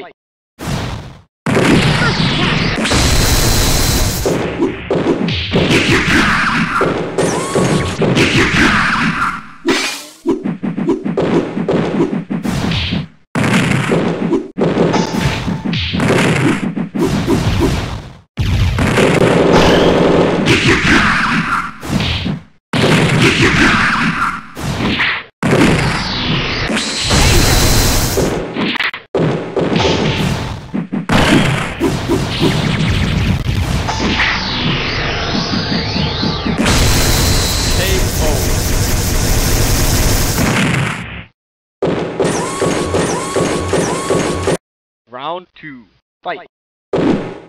fight. Round two. Fight. First.